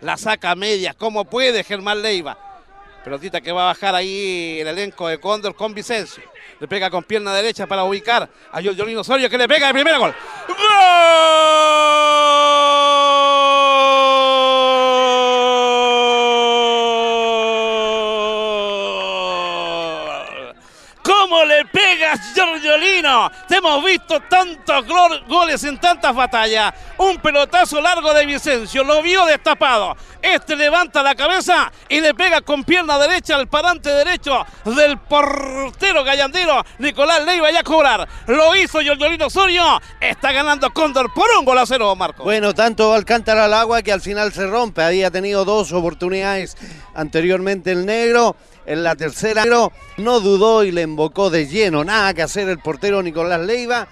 La saca a medias, ¿cómo puede Germán Leiva? Pelotita que va a bajar ahí el elenco de Cóndor con Vicencio. Le pega con pierna derecha para ubicar a Giorgiolino Osorio que le pega el primer gol. ¡Gol! ¿Cómo le pegas, Giorgiolino? Te hemos visto tantos goles en tantas batallas. Un pelotazo largo de Vicencio, lo vio destapado. Este levanta la cabeza y le pega con pierna derecha al parante derecho del portero gallandero Nicolás Leiva ya a cobrar. Lo hizo Giorgiolino Osorio. Está ganando Cóndor por un gol a cero, Marco. Bueno, tanto Alcántara al agua que al final se rompe. Había tenido dos oportunidades anteriormente el negro. En la tercera no dudó y le embocó de lleno. Nada que hacer el portero Nicolás Leiva